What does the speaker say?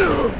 Ugh!